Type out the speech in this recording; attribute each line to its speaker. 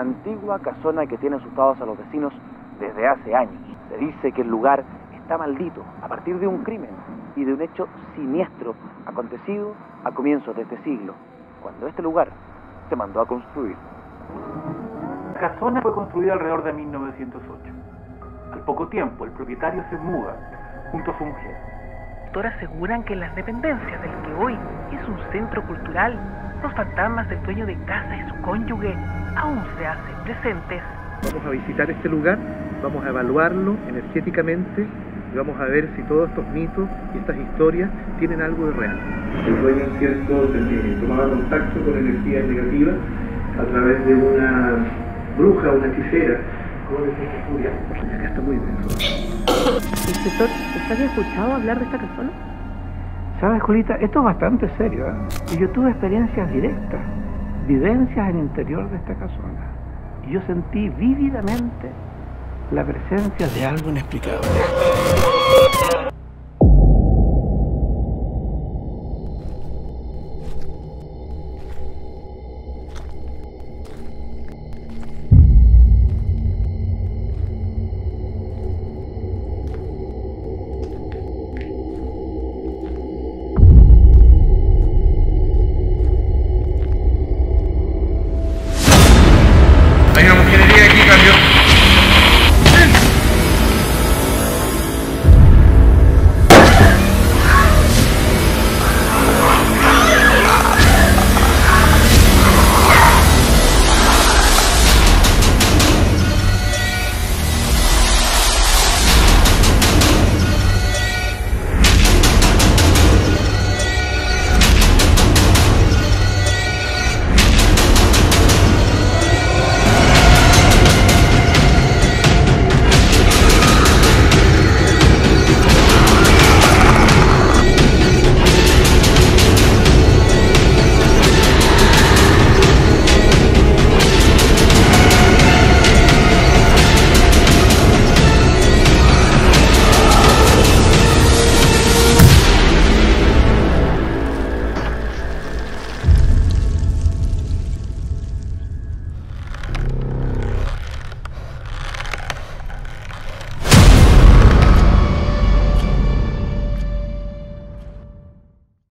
Speaker 1: antigua casona que tiene asustados a los vecinos desde hace años. Se dice que el lugar está maldito a partir de un crimen y de un hecho siniestro acontecido a comienzos de este siglo, cuando este lugar se mandó a construir.
Speaker 2: La casona fue construida alrededor de 1908. Al poco tiempo, el propietario se muda junto a su mujer.
Speaker 3: Aseguran que las dependencias del que hoy es un centro cultural, los fantasmas del dueño de casa y su cónyuge aún se hacen presentes.
Speaker 4: Vamos a visitar este lugar, vamos a evaluarlo energéticamente y vamos a ver si todos estos mitos y estas historias tienen algo de real.
Speaker 5: El dueño, cierto, tomaba contacto con energías negativas a través de una bruja, una hechicera, con esa furia.
Speaker 4: Acá está muy bien.
Speaker 6: Inspector, ¿usted había escuchado hablar de esta casona?
Speaker 7: Sabes, Julita, esto es bastante serio. ¿eh? Y yo tuve experiencias directas, vivencias en el interior de esta casona. Y yo sentí vívidamente la presencia de algo inexplicable.
Speaker 5: Hay una mujer herida aquí, cambió